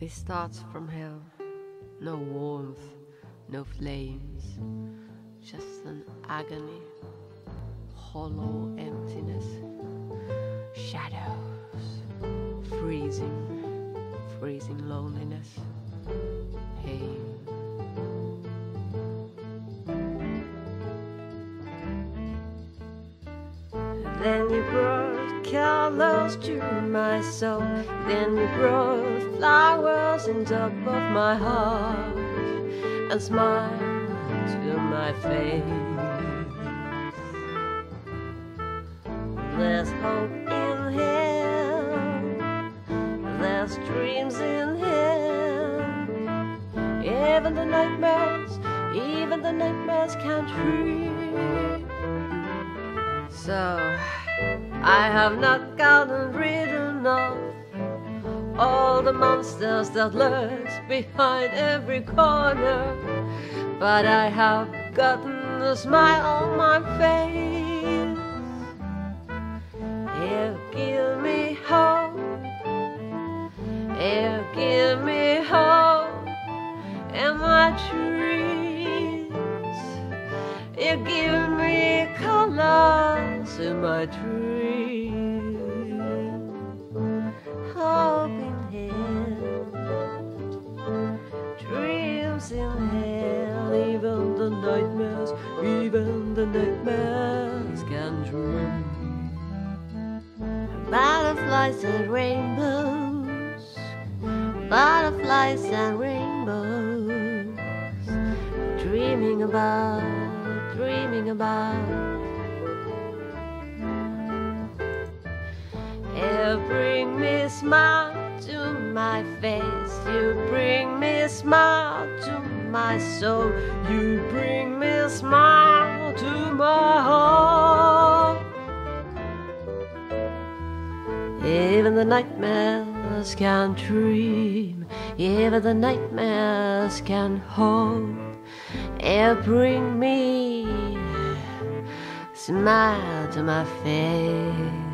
This starts from hell. No warmth, no flames, just an agony, hollow emptiness, shadows, freezing, freezing loneliness, pain. Then you brought colors to my soul. Then you brought flowers in top of my heart and smile to my face. There's hope in him. There's dreams in him. Even the nightmares, even the nightmares can't dream. So I have not gotten rid of all the monsters that lurks behind every corner, but I have gotten a smile on my face. You give me hope, you give me hope, and my dreams. You give me in my dreams. Hope in him, dreams in hell. Even the nightmares, even the nightmares can dream. Butterflies and rainbows, butterflies and rainbows, dreaming about, dreaming about. Smile to my face. You bring me smile to my soul. You bring me smile to my heart. Even the nightmares can dream. Even the nightmares can hope. You bring me smile to my face.